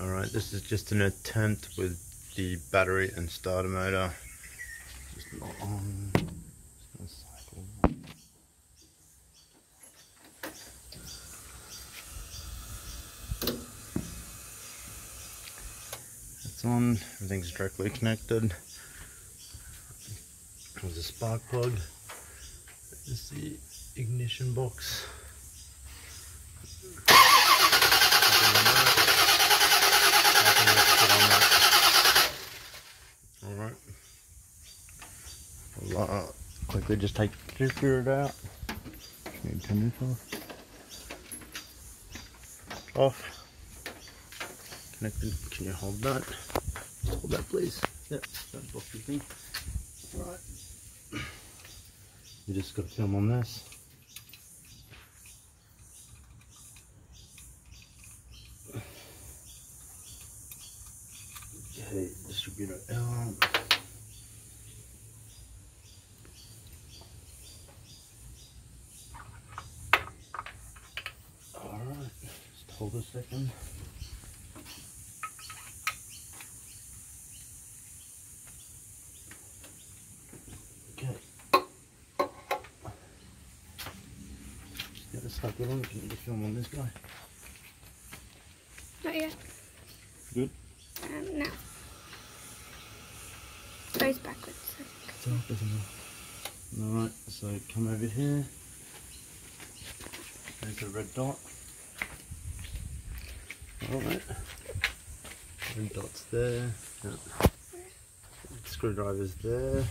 Alright, this is just an attempt with the battery and starter motor. Just not on. Just. It's on, everything's directly connected. There's a spark plug. There's the ignition box. Alright. I'll uh, quickly just take the spirit out. Need this off. Off. Connected. Can you hold that? Just hold that please. Yep, don't block your thing. Right. You just got to film on this. Okay, distributor L. Alright, hold a second. Okay. Get this sucker on, can you film on this guy? Not yet. Good. Um, now. Goes backwards. It's off. Alright, so come over here. There's a red dot. Alright. Red dot's there. Yep. Screwdriver's there.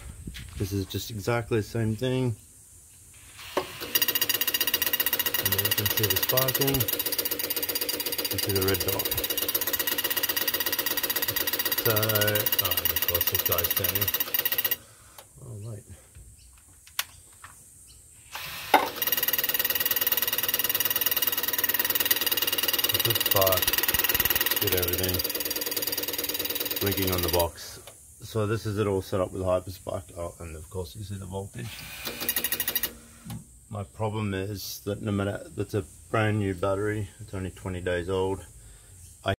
This is just exactly the same thing. And you can see the sparking. You see the red dot. So, oh, and of course this guy's turning. Oh, wait. Good spark. Good everything. Blinking on the box. So this is it all set up with Hyperspark. Oh, and of course you see the voltage. My problem is that no matter, that's a brand new battery. It's only 20 days old.